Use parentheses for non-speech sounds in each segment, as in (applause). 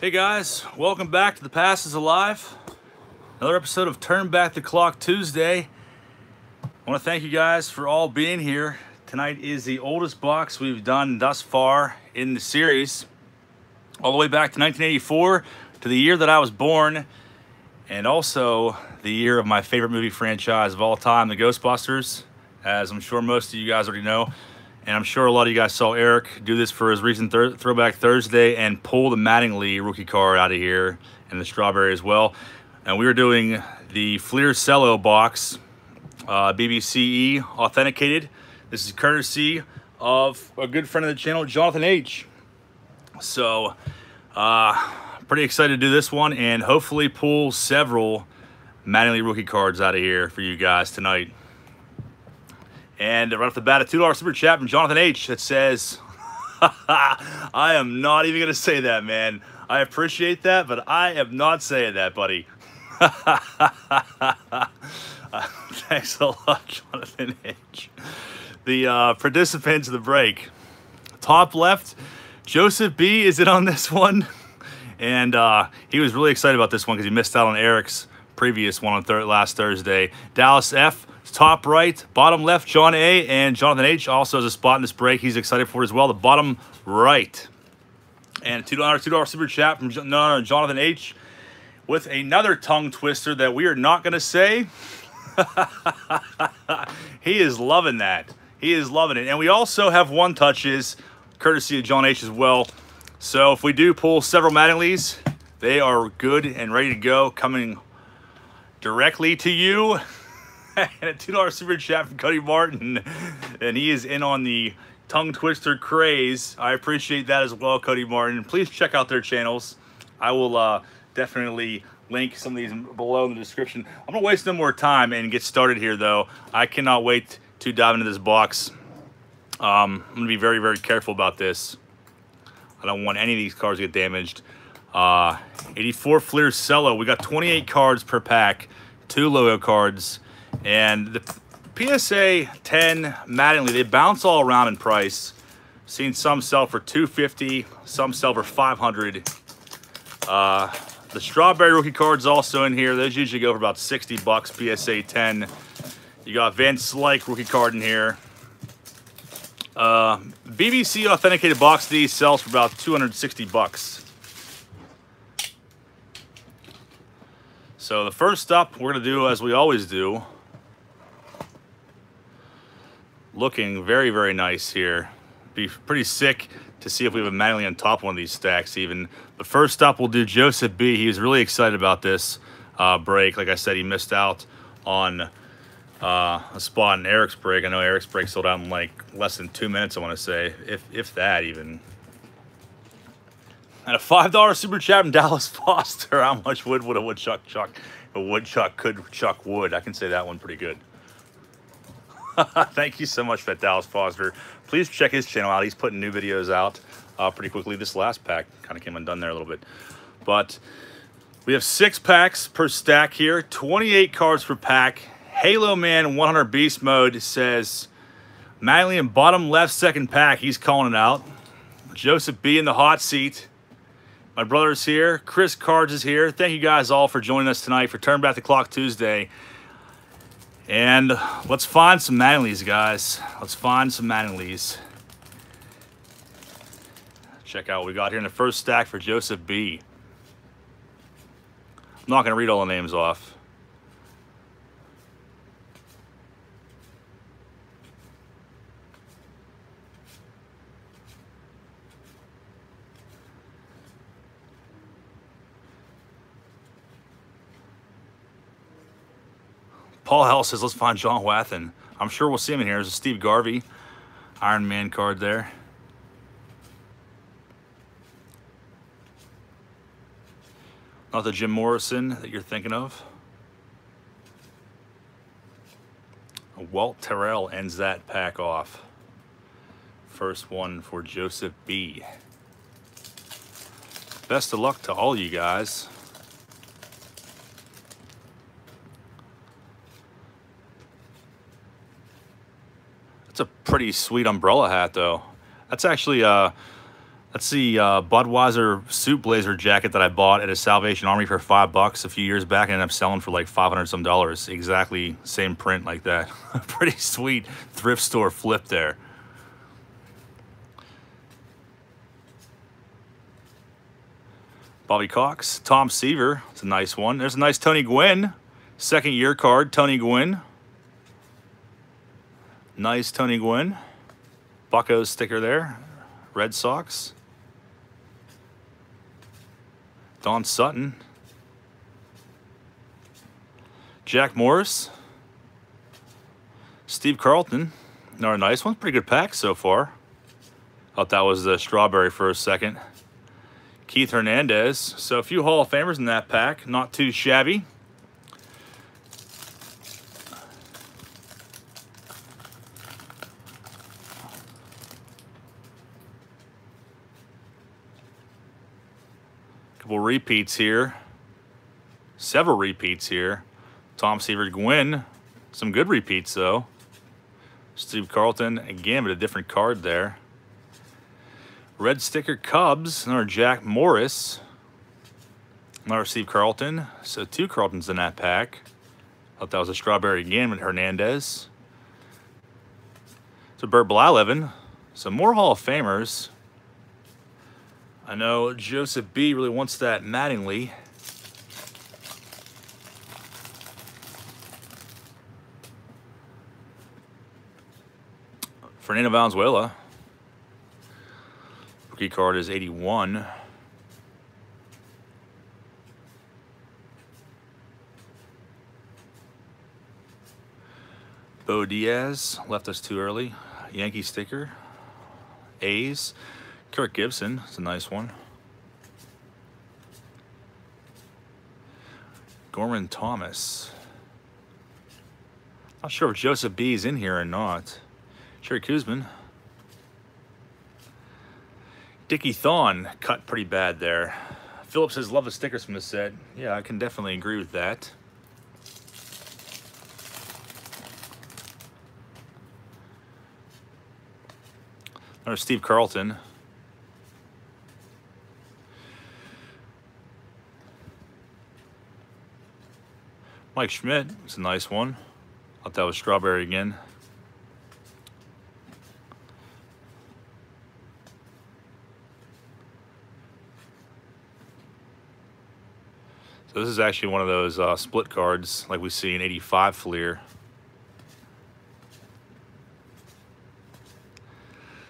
Hey guys, welcome back to The Past is Alive. Another episode of Turn Back the Clock Tuesday. I want to thank you guys for all being here. Tonight is the oldest box we've done thus far in the series. All the way back to 1984 to the year that I was born and also the year of my favorite movie franchise of all time, The Ghostbusters, as I'm sure most of you guys already know. And I'm sure a lot of you guys saw Eric do this for his recent thir Throwback Thursday and pull the Mattingly rookie card out of here and the strawberry as well. And we were doing the Fleer Cello box, uh, BBCE authenticated. This is courtesy of a good friend of the channel, Jonathan H. So, uh, pretty excited to do this one and hopefully pull several Mattingly rookie cards out of here for you guys tonight. And right off the bat, a $2 super chat from Jonathan H. that says, (laughs) I am not even going to say that, man. I appreciate that, but I am not saying that, buddy. (laughs) thanks a lot, Jonathan H. The uh, participants of the break. Top left, Joseph B. is it on this one? And uh, he was really excited about this one because he missed out on Eric's previous one on last Thursday. Dallas F top right, bottom left, John A. And Jonathan H. also has a spot in this break. He's excited for it as well. The bottom right. And $2, $2 super chat from no, no, Jonathan H. with another tongue twister that we are not going to say. (laughs) he is loving that. He is loving it. And we also have one touches, courtesy of John H. as well. So if we do pull several Mattingly's, they are good and ready to go, coming directly to you. (laughs) and a $2 super chat from Cody Martin. And he is in on the tongue twister craze. I appreciate that as well, Cody Martin. Please check out their channels. I will uh, definitely link some of these below in the description. I'm gonna waste no more time and get started here though. I cannot wait to dive into this box. Um, I'm gonna be very, very careful about this. I don't want any of these cards to get damaged. Uh, 84 Fleer Cello. We got 28 cards per pack, two logo cards. And the PSA 10 Mattingly, they bounce all around in price. Seen some sell for 250, some sell for 500. Uh, the strawberry rookie cards also in here. Those usually go for about 60 bucks, PSA 10. You got Van Slyke rookie card in here. Uh, BBC authenticated box these sells for about 260 bucks. So the first up we're gonna do as we always do, looking very, very nice here. Be pretty sick to see if we have a Mattingly on top of one of these stacks even. But first up, we'll do Joseph B. He was really excited about this uh, break. Like I said, he missed out on uh, a spot in Eric's break. I know Eric's break sold out in like less than two minutes, I want to say, if, if that even. And a $5 super chat from (laughs) Dallas Foster. How much wood would a woodchuck chuck? A woodchuck could chuck wood. I can say that one pretty good. (laughs) Thank you so much for that, Dallas Foster. Please check his channel out. He's putting new videos out uh, pretty quickly. This last pack kind of came undone there a little bit. But we have six packs per stack here, 28 cards per pack. Halo Man 100 Beast Mode says in bottom left second pack. He's calling it out. Joseph B in the hot seat. My brother's here. Chris Cards is here. Thank you guys all for joining us tonight for Turn Back the Clock Tuesday. And let's find some Mattingly's, guys. Let's find some Mattingly's. Check out what we got here in the first stack for Joseph B. I'm not going to read all the names off. Paul Hell says, let's find John Wathan. I'm sure we'll see him in here. There's a Steve Garvey Iron Man card there. Not the Jim Morrison that you're thinking of. Walt Terrell ends that pack off. First one for Joseph B. Best of luck to all you guys. That's a pretty sweet umbrella hat, though. That's actually uh, That's the uh, Budweiser suit blazer jacket that I bought at a Salvation Army for five bucks a few years back and ended up selling for like 500 some dollars. Exactly same print like that. (laughs) Pretty sweet thrift store flip there. Bobby Cox, Tom Seaver. It's a nice one. There's a nice Tony Gwynn. Second year card, Tony Gwynn. Nice Tony Gwynn. Buckos sticker there. Red Sox. Don Sutton. Jack Morris. Steve Carlton. Another nice one. Pretty good pack so far. Thought that was the strawberry for a second. Keith Hernandez. So a few Hall of Famers in that pack. Not too shabby. Couple repeats here. Several repeats here. Tom Seaver Gwynn. Some good repeats though. Steve Carlton, again, but a different card there. Red sticker Cubs, another Jack Morris. Another Steve Carlton. So two Carltons in that pack. I thought that was a strawberry again with Hernandez. So Bert Blyleven. Some more Hall of Famers. I know Joseph B really wants that Mattingly. Fernando Valenzuela. Rookie card is 81. Bo Diaz left us too early. Yankee sticker. A's. Kirk Gibson, it's a nice one. Gorman Thomas. Not sure if Joseph B is in here or not. Jerry Koosman. Dickie Thon cut pretty bad there. Phillips says, love the stickers from the set. Yeah, I can definitely agree with that. Another Steve Carlton. Mike Schmidt, it's a nice one. Thought that was strawberry again. So this is actually one of those uh, split cards like we see in 85 Fleer.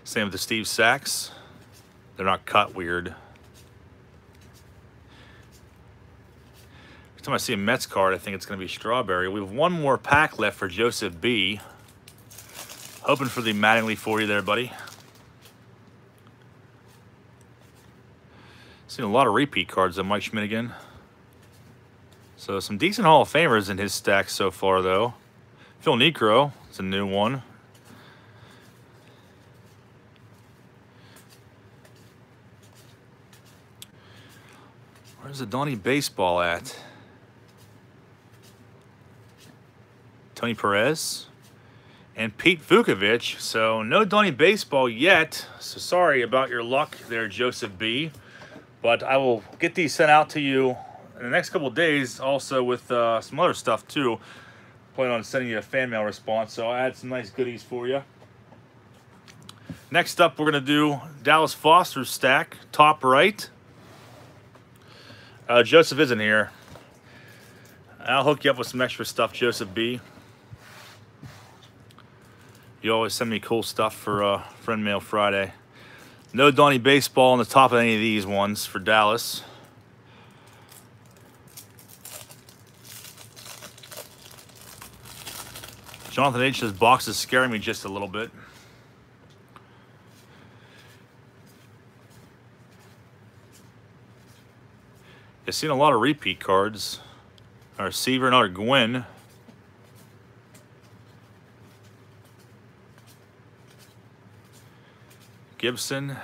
Same with the Steve Sax. They're not cut weird. Time I see a Mets card, I think it's going to be strawberry. We have one more pack left for Joseph B. Hoping for the Mattingly for you there, buddy. Seen a lot of repeat cards on Mike Schmidt again. So some decent Hall of Famers in his stack so far, though. Phil Niekro, it's a new one. Where's the Donnie baseball at? Tony Perez, and Pete Vukovich. So no Donnie baseball yet. So sorry about your luck there, Joseph B. But I will get these sent out to you in the next couple days, also with uh, some other stuff too. Plan on sending you a fan mail response, so I had some nice goodies for you. Next up, we're gonna do Dallas Foster's stack, top right. Uh, Joseph isn't here. I'll hook you up with some extra stuff, Joseph B. You always send me cool stuff for uh, Friend Mail Friday. No Donnie Baseball on the top of any of these ones for Dallas. Jonathan H. says box is scaring me just a little bit. I've seen a lot of repeat cards. Our Seaver and our Gibson.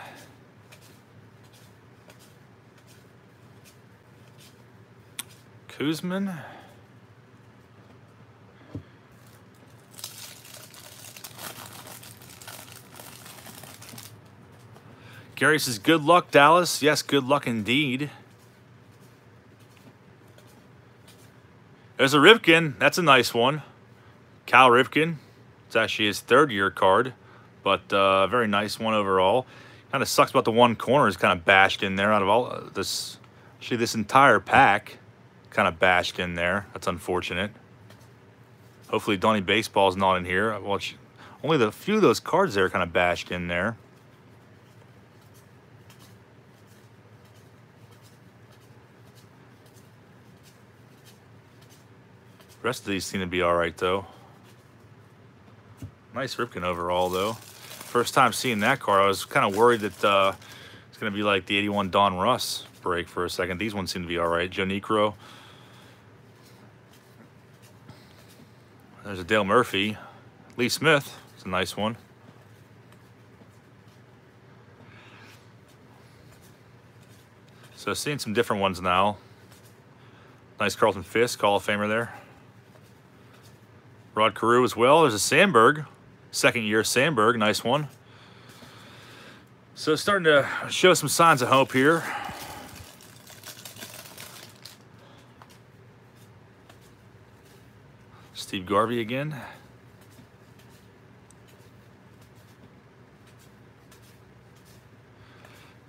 Koosman. Gary says, good luck, Dallas. Yes, good luck indeed. There's a Ripken. That's a nice one. Cal Ripken. It's actually his third year card, but uh, very nice one overall. Kind of sucks about the one corner is kind of bashed in there out of all uh, this. Actually, this entire pack kind of bashed in there. That's unfortunate. Hopefully, Donnie Baseball's not in here. Well, only the few of those cards there kind of bashed in there. The rest of these seem to be all right, though. Nice Ripken overall, though. First time seeing that car, I was kind of worried that uh, it's going to be like the 81 Donruss break for a second. These ones seem to be all right. Joe Niekro. There's a Dale Murphy. Lee Smith. It's a nice one. So seeing some different ones now. Nice Carlton Fisk, Hall of Famer there. Rod Carew as well. There's a Sandberg. Second year Sandberg, nice one. So starting to show some signs of hope here. Steve Garvey again.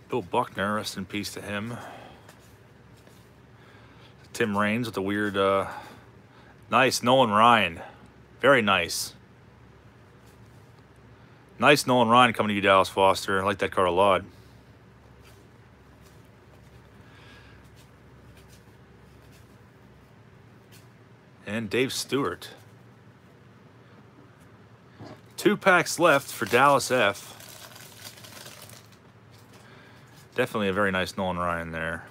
Bill Buckner, rest in peace to him. Tim Raines with the weird, uh, nice Nolan Ryan. Very nice. Nice Nolan Ryan coming to you, Dallas Foster. I like that car a lot. And Dave Stewart. Two packs left for Dallas F. Definitely a very nice Nolan Ryan there.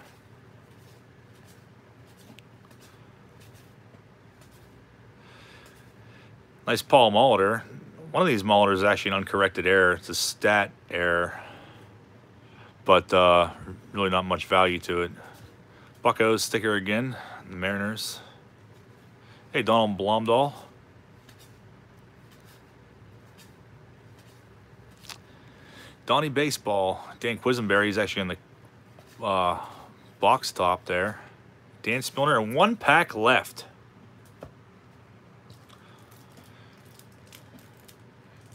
Nice Paul Molitor. One of these Molitors is actually an uncorrected error. It's a stat error, but uh, really not much value to it. Buckos sticker again, the Mariners. Hey, Donald Blomdahl. Donnie Baseball. Dan Quisenberry is actually on the uh, box top there. Dan Spillner, and one pack left.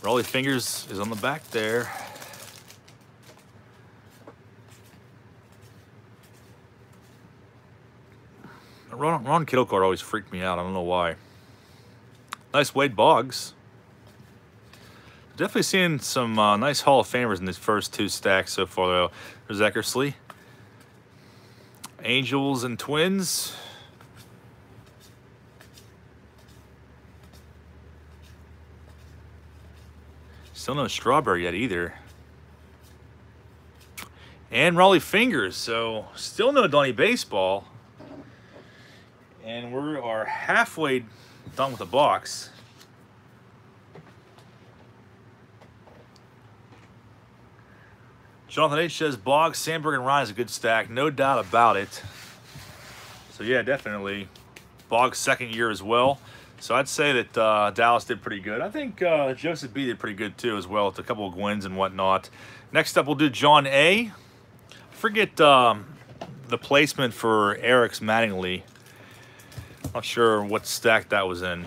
Rollie Fingers is on the back there. Ron, Ron Kittle card always freaked me out. I don't know why. Nice Wade Boggs. Definitely seeing some uh, nice Hall of Famers in these first two stacks so far, though. There's Eckersley. Angels and Twins. Still no strawberry yet either. And Rollie Fingers, so still no Donnie Baseball. And we are halfway done with the box. Jonathan H says Boggs, Sandberg, and Ryan is a good stack. No doubt about it. So yeah, definitely. Boggs second year as well. So I'd say that uh, Dallas did pretty good. I think uh, Joseph B did pretty good too as well with a couple of wins and whatnot. Next up, we'll do John A. Forget um, the placement for Eric's Mattingly. Not sure what stack that was in.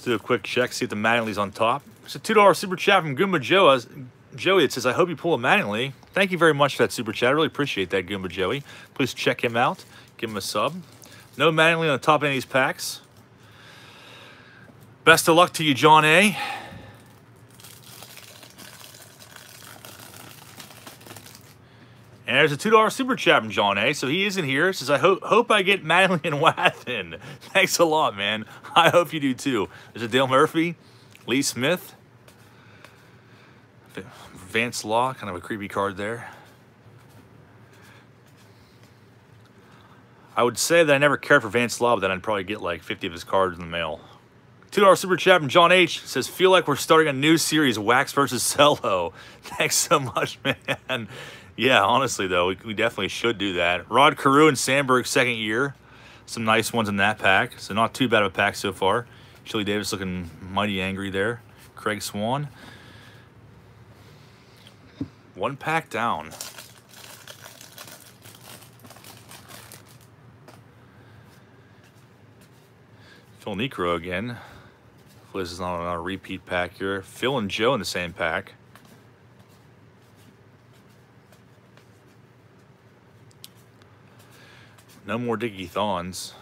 Let's do a quick check, see if the Mattingly's on top. It's a $2 super chat from Goomba Joe. Joey, it says, I hope you pull a Mattingly. Thank you very much for that super chat. I really appreciate that, Goomba Joey. Please check him out. Give him a sub. No Mattingly on the top of any of these packs. Best of luck to you, John A. And there's a $2 super chat from John A. So he isn't here. Says, I hope hope I get Mattingly and (laughs) Wathan. Thanks a lot, man. I hope you do too. There's a Dale Murphy, Lee Smith, Vance Law, kind of a creepy card there. I would say that I never cared for Vance Law, but then I'd probably get like 50 of his cards in the mail. $2 super chat from John H. says, feel like we're starting a new series, Wax versus Cello. (laughs) Thanks so much, (laughs) man. Yeah, honestly, though, we, we definitely should do that. Rod Carew and Sandberg, second year. Some nice ones in that pack. So not too bad of a pack so far. Chili Davis looking mighty angry there. Craig Swan. One pack down. Phil Niekro again. This is not a repeat pack here. Phil and Joe in the same pack. No more Dickie Thons.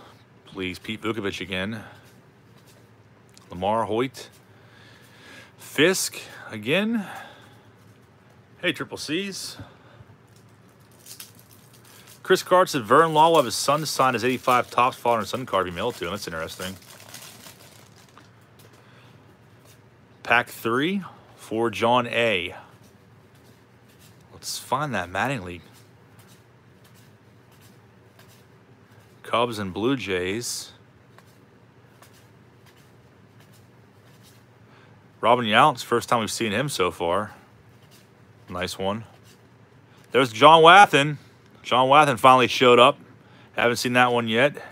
Please, Pete Vukovich again. LaMarr Hoyt. Fisk again. Hey, Triple C's. Chris Card said Vern Law will have his son sign his 85 Topps father and son card be mailed to him. That's interesting. Pack three for John A. Let's find that Mattingly Cubs and Blue Jays. Robin Yount's first time we've seen him so far. Nice one. There's John Wathan. John Wathan finally showed up. Haven't seen that one yet.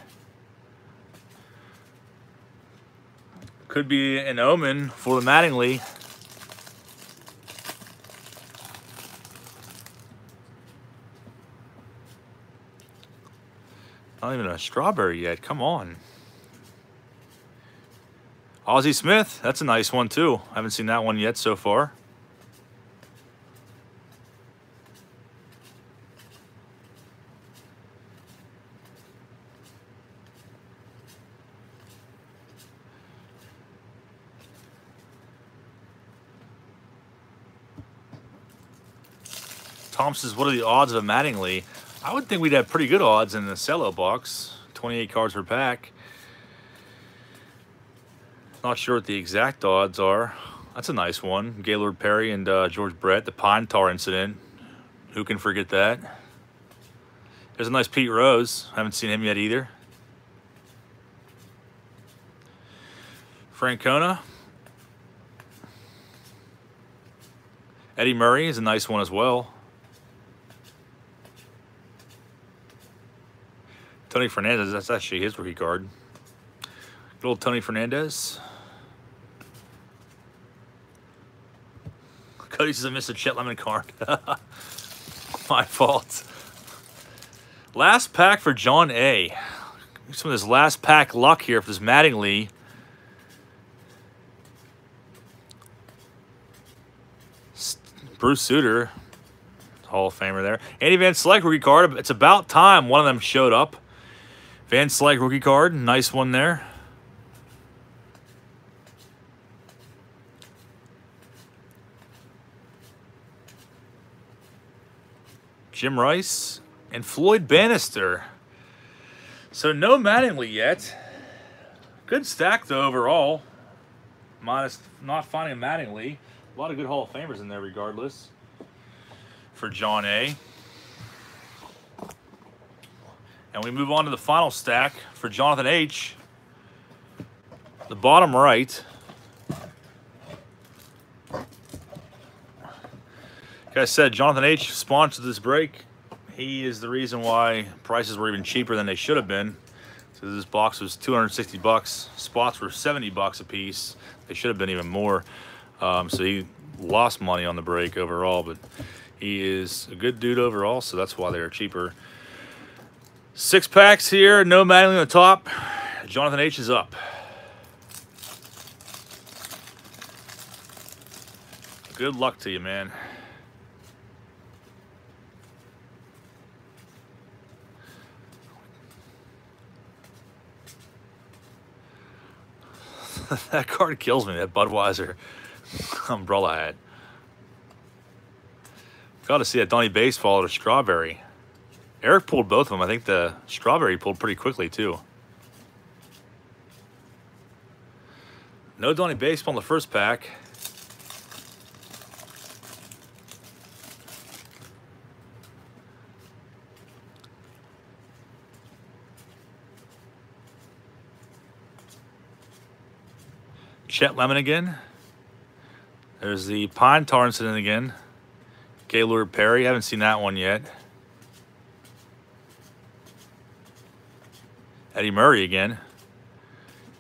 Could be an omen for the Mattingly. Not even a strawberry yet. Come on. Ozzie Smith. That's a nice one, too. I haven't seen that one yet so far. Says, what are the odds of a Mattingly? I would think we'd have pretty good odds in the cello box. 28 cards per pack. Not sure what the exact odds are. That's a nice one. Gaylord Perry and uh, George Brett, the Pine Tar incident. Who can forget that? There's a nice Pete Rose. Haven't seen him yet either. Francona. Eddie Murray is a nice one as well. Tony Fernandez, that's actually his rookie card. Good old Tony Fernandez. (laughs) Cody says I a Chet Lemon card. (laughs) My fault. Last pack for John A. Some of this last pack luck here for this Mattingly. Bruce Sutter, Hall of Famer there. Andy Van Slyke rookie card. It's about time one of them showed up. Van Slyke rookie card. Nice one there. Jim Rice and Floyd Bannister. So no Mattingly yet. Good stack though overall. Minus not finding Mattingly. A lot of good Hall of Famers in there regardless. For John A. And we move on to the final stack for Jonathan H. The bottom right. Like I said, Jonathan H. sponsored this break. He is the reason why prices were even cheaper than they should have been. So this box was 260 bucks. Spots were 70 bucks a piece. They should have been even more. Um, so he lost money on the break overall, but he is a good dude overall, so that's why they're cheaper. Six packs here, no Mattingly on the top. Jonathan H is up. Good luck to you, man. (laughs) that card kills me, that Budweiser (laughs) umbrella hat. Got to see that Donnie Baseball or Strawberry. Eric pulled both of them. I think the strawberry pulled pretty quickly too. No Donnie Baseball in the first pack. Chet Lemon again. There's the Pine Tar incident again. Gaylord Perry. I haven't seen that one yet. Eddie Murray again.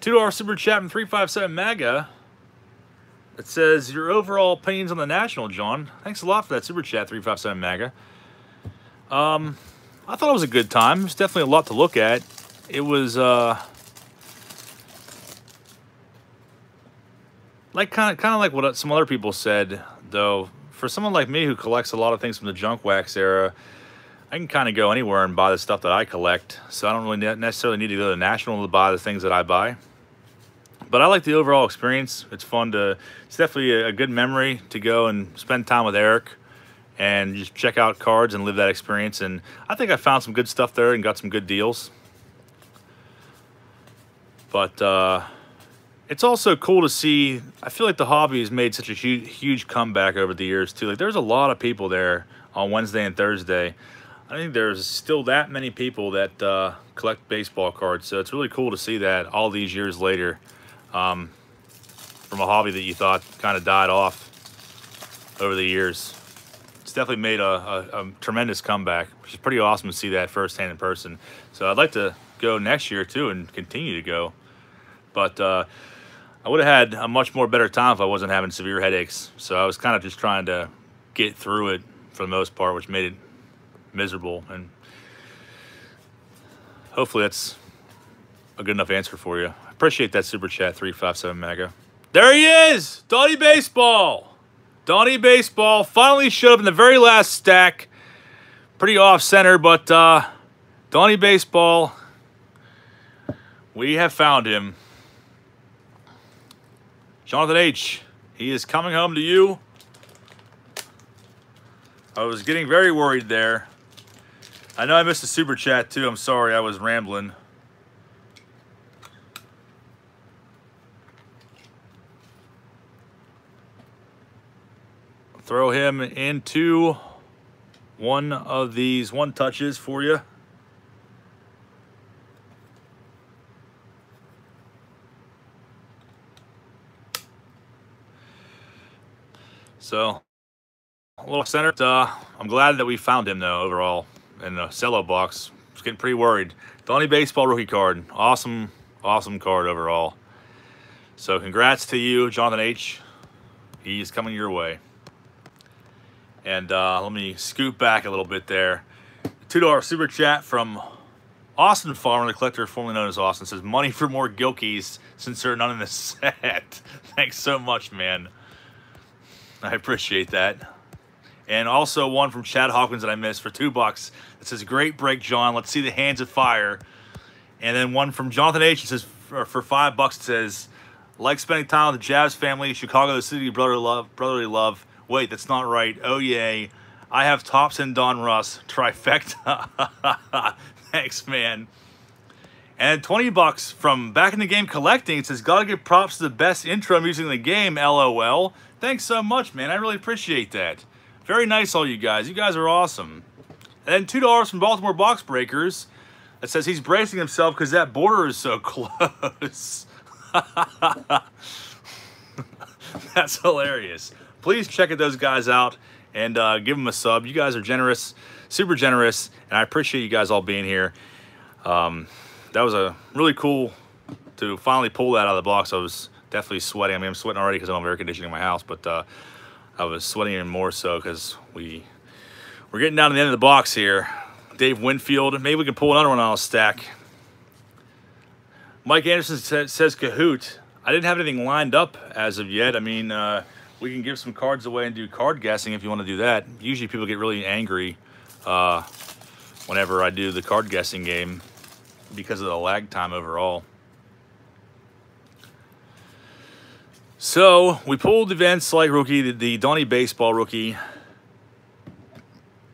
$2 super chat from 357 MAGA. It says, your overall opinions on the National, John. Thanks a lot for that Super Chat, 357 MAGA. Um, I thought it was a good time. It's definitely a lot to look at. It was, uh... Like, kind of, kind of like what some other people said, though. For someone like me who collects a lot of things from the junk wax era, I can kind of go anywhere and buy the stuff that I collect. So I don't really necessarily need to go to National to buy the things that I buy but I like the overall experience. It's fun to, it's definitely a, good memory to go and spend time with Eric and just check out cards and live that experience. And I think I found some good stuff there and got some good deals. But uh, it's also cool to see, I feel like the hobby has made such a huge, huge comeback over the years too. Like there's a lot of people there on Wednesday and Thursday. I think there's still that many people that uh, collect baseball cards. So it's really cool to see that all these years later um, from a hobby that you thought kind of died off over the years. It's definitely made a, a, a, tremendous comeback, which is pretty awesome to see that firsthand in person. So I'd like to go next year too and continue to go. But uh, I would have had a much more better time if I wasn't having severe headaches. So I was kind of just trying to get through it for the most part, which made it miserable. And hopefully that's a good enough answer for you. I Appreciate that super chat, 357 Mega. There he is! Donnie Baseball! Donnie Baseball finally showed up in the very last stack. Pretty off-center, but uh, Donnie Baseball, we have found him. Jonathan H., he is coming home to you. I was getting very worried there. I know I missed a super chat too. I'm sorry, I was rambling. throw him into one of these one touches for you. So, a little center. Uh, I'm glad that we found him, though, overall, in the cello box. I was getting pretty worried. Donnie Baseball rookie card. Awesome, awesome card overall. So, congrats to you, Jonathan H. He's coming your way. And uh, let me scoot back a little bit there. $2 super chat from Austin Farmer, the collector formerly known as Austin, says, money for more Gilkeys since there are none in the (laughs) set. Thanks so much, man. I appreciate that. And also one from Chad Hawkins that I missed for two bucks. It says, great break, John. Let's see the hands of fire. And then one from Jonathan H. It says, for, for five bucks, it says, like spending time with the Jazz family, Chicago, the city of brotherly love, brotherly love. Wait, that's not right. Oh, yay. I have Topps and Donruss. (laughs) Trifecta. (laughs) Thanks, man. And 20 bucks from Back in the Game Collecting. It says, gotta give props to the best intro music in the game, LOL. Thanks so much, man. I really appreciate that. Very nice, all you guys. You guys are awesome. And then $2 from Baltimore Box Breakers. That says he's bracing himself because that border is so (laughs) close. (laughs) That's hilarious please check those guys out and uh, give them a sub. You guys are generous, super generous, and I appreciate you guys all being here. Um, that was a really cool to finally pull that out of the box. I was definitely sweating. I mean, I'm sweating already because I don't have air conditioning in my house, but uh, I was sweating even more so because we, we're getting down to the end of the box here. Dave Winfield, maybe we can pull another one out of stack. Mike Anderson says, Kahoot. I didn't have anything lined up as of yet. I mean, uh, we can give some cards away and do card guessing if you want to do that. Usually people get really angry uh, whenever I do the card guessing game because of the lag time overall. So we pulled Van Slyke rookie, the, the Donnie Baseball rookie,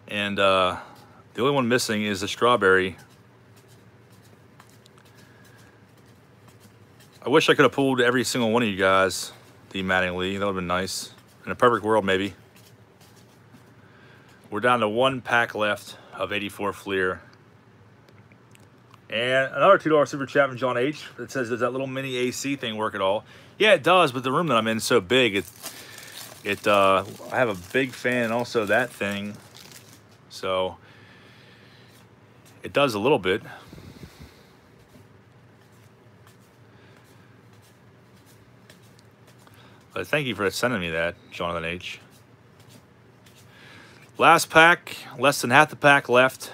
and uh, the only one missing is the Strawberry. I wish I could have pulled every single one of you guys the Mattingly. That would have been nice. In a perfect world, maybe. We're down to one pack left of 84 Fleer. And another $2 super chat from John H. that says, does that little mini AC thing work at all? Yeah, it does, but the room that I'm in is so big. It, it uh, I have a big fan and also that thing. So it does a little bit. But thank you for sending me that, Jonathan H. Last pack, less than half the pack left.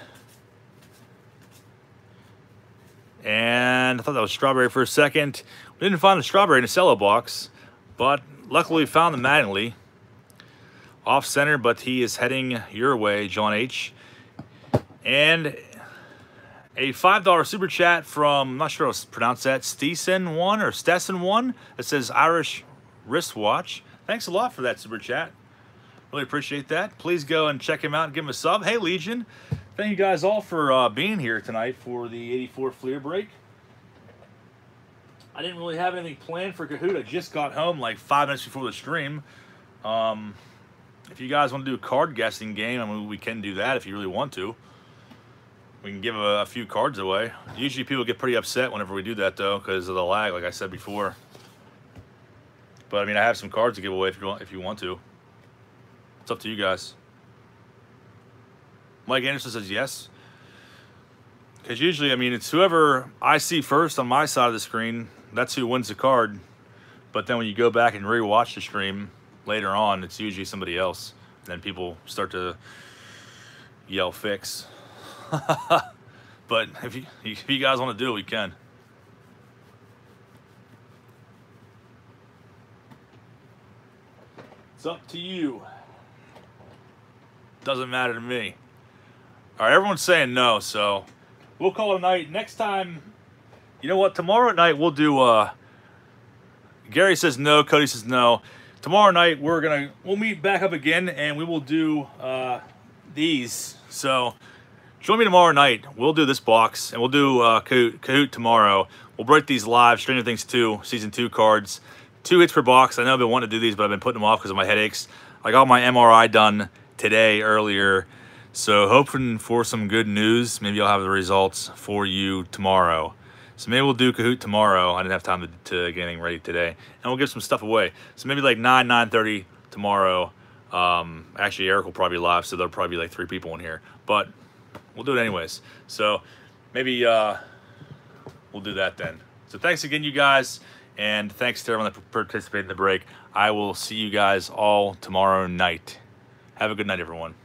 And I thought that was strawberry for a second. Didn't find the strawberry in the cello box, but luckily we found the Mattingly. Off center, but he is heading your way, John H. And a $5 super chat from, I'm not sure how to pronounce that, Steeson1 or Stetson1. that says Irish wristwatch. Thanks a lot for that super chat. Really appreciate that. Please go and check him out and give him a sub. Hey, Legion. Thank you guys all for uh, being here tonight for the 84 Fleer break. I didn't really have anything planned for Kahoot. I just got home like five minutes before the stream. Um, if you guys want to do a card guessing game, I mean, we can do that if you really want to. We can give a, a few cards away. Usually people get pretty upset whenever we do that, though, because of the lag, like I said before. But, I mean, I have some cards to give away if you want, if you want to. It's up to you guys. Mike Anderson says yes. Because usually, I mean, it's whoever I see first on my side of the screen, that's who wins the card. But then when you go back and rewatch the stream later on, it's usually somebody else. And then people start to yell fix. (laughs) but if you, if you guys want to do it, we can. It's up to you. Doesn't matter to me. All right, everyone's saying no, so we'll call it a night. Next time, you know what? Tomorrow night we'll do. uh Gary says no. Cody says no. Tomorrow night we're gonna we'll meet back up again and we will do uh these. So join me tomorrow night. We'll do this box and we'll do uh, Kahoot, Kahoot tomorrow. We'll break these live Stranger Things 2 season two cards. Two hits per box. I know I've been wanting to do these, but I've been putting them off because of my headaches. I got my MRI done today earlier. So hoping for some good news. Maybe I'll have the results for you tomorrow. So maybe we'll do Kahoot tomorrow. I didn't have time to, to get anything ready today. And we'll give some stuff away. So maybe like 9, 9.30 tomorrow. Um, actually, Eric will probably be live, so there'll probably be like three people in here. But we'll do it anyways. So maybe uh, we'll do that then. So thanks again, you guys. And thanks to everyone that participated in the break. I will see you guys all tomorrow night. Have a good night, everyone.